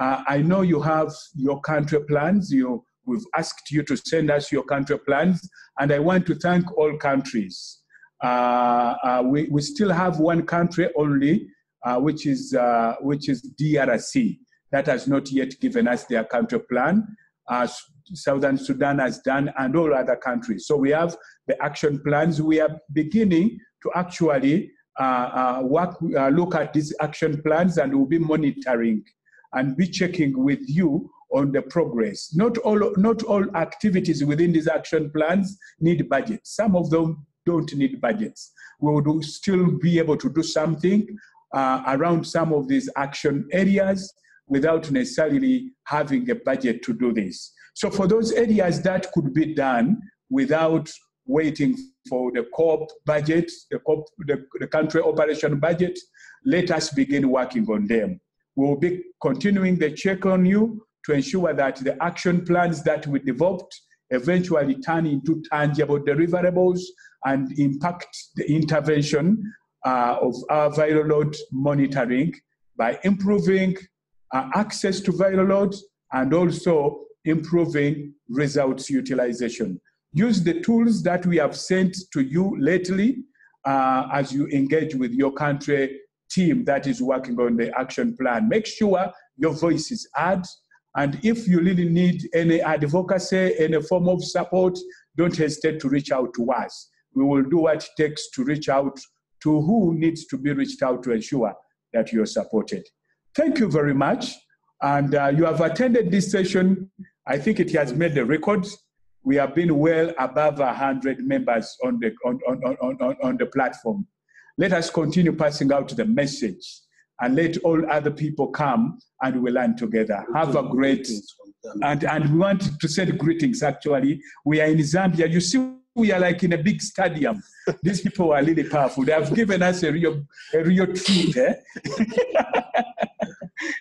Speaker 1: Uh, I know you have your country plans. You, we've asked you to send us your country plans, and I want to thank all countries. Uh, uh, we, we still have one country only, uh, which is uh, which is DRC, that has not yet given us their country plan. Uh, Southern Sudan has done, and all other countries. So we have the action plans. We are beginning to actually uh, work, look at these action plans, and we'll be monitoring and be checking with you on the progress. Not all, not all activities within these action plans need budget. Some of them don't need budgets. We would still be able to do something uh, around some of these action areas without necessarily having a budget to do this. So for those areas that could be done without waiting for the COP budget, the, COP, the, the country operation budget, let us begin working on them. We'll be continuing the check on you to ensure that the action plans that we developed eventually turn into tangible deliverables and impact the intervention uh, of our viral load monitoring by improving uh, access to viral load and also improving results utilization. Use the tools that we have sent to you lately uh, as you engage with your country team that is working on the action plan. Make sure your voice is heard. And if you really need any advocacy, any form of support, don't hesitate to reach out to us. We will do what it takes to reach out to who needs to be reached out to ensure that you're supported. Thank you very much. And uh, you have attended this session. I think it has made the record. We have been well above 100 members on the, on, on, on, on, on the platform. Let us continue passing out the message and let all other people come and we learn together. Have a great, and, and we want to send greetings actually. We are in Zambia. You see, we are like in a big stadium. These people are really powerful. They have given us a real, a real treat. Eh?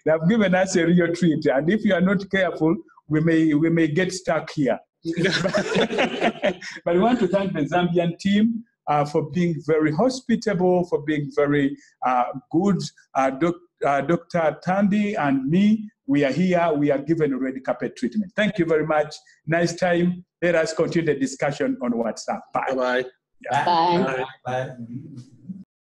Speaker 1: they have given us a real treat. And if you are not careful, we may, we may get stuck here. but we want to thank the Zambian team uh, for being very hospitable, for being very uh, good. Uh, doc, uh, Dr. Tandy and me, we are here. We are given red carpet treatment. Thank you very much. Nice time. Let us continue the discussion on WhatsApp. Bye.
Speaker 5: Bye-bye.
Speaker 1: Yeah.
Speaker 6: Bye.
Speaker 3: Bye. Bye.